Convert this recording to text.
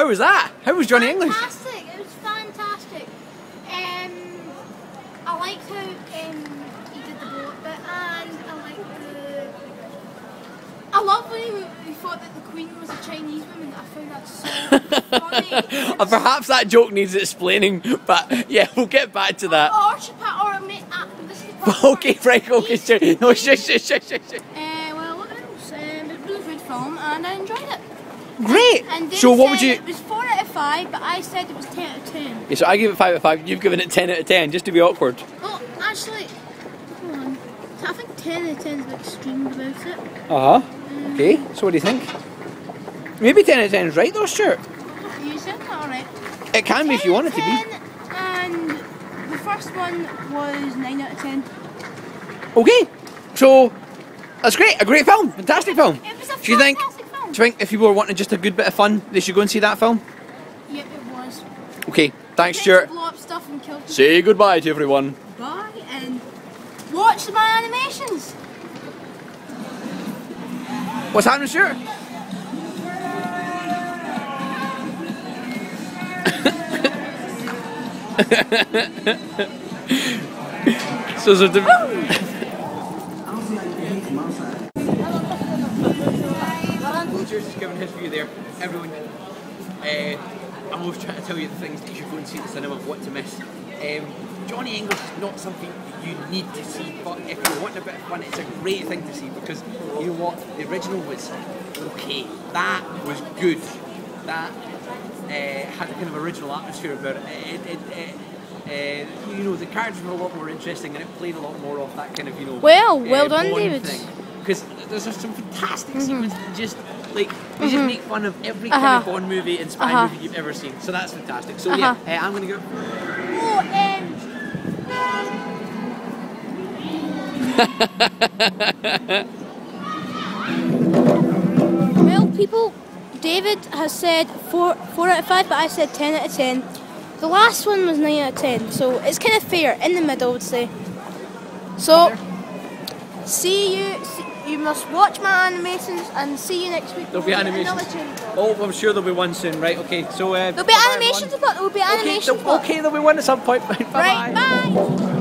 How was that? How was Johnny English? Fantastic. It was fantastic. Um, I liked how um, he did the boat bit, and I liked the. I love when he, he thought that the Queen was a Chinese woman. I found that so funny. Uh, Perhaps that joke needs explaining, but yeah, we'll get back to that. Or or is the part Okay, right, okay, sure. No, shush, shush, shush, shush. shush. Uh, well, what else? Um, it was a good film, and I enjoyed it. Great. And they So what would you? It was four out of five, but I said it was ten out of ten. Yeah, so I gave it five out of five. You've given it ten out of ten, just to be awkward. Oh, actually, hold on. I think ten out of ten is a bit extreme about it. Uh huh. Okay. So what do you think? Maybe ten out of ten is right though, Stuart. You said that alright. It can be if you want it to be. And the first one was nine out of ten. Okay. So that's great. A great film. Fantastic film. It was a Do you think? Fantastic. Do you think if people are wanting just a good bit of fun, they should go and see that film? Yep, it was. Okay. Thanks, They just Stuart. blow up stuff and kill people. Say goodbye to everyone. Bye and watch my animations. What's happening, Stuart? so, so the, Stuart's just giving his view there. Everyone, uh, I'm always trying to tell you the things that you should go and see at the cinema, of what to miss. Um, Johnny English is not something you need to see, but if you're wanting a bit of fun, it's a great thing to see because you know what? The original was okay. That was good. That uh, had a kind of original atmosphere about it. it, it, it uh, you know, the characters were a lot more interesting and it played a lot more off that kind of, you know, Well, well done, David. Because there's just some fantastic sequences that just like they just make fun of every kind of Uh-huh. Bond movie and spy Uh-huh. movie you've ever seen. So that's fantastic. So Uh-huh. yeah, uh, I'm gonna go. Well, people, David has said four, four out of five, but I said ten out of ten. The last one was nine out of ten, so it's kind of fair, in the middle, I would say. So, see you. See, you must watch my animations and see you next week. There'll be animations. Oh, I'm sure there'll be one soon. Right? Okay. So uh, There'll be animations, everyone. but there will be Okay, animations. so- okay, there'll be one at some point. Bye. Right, bye.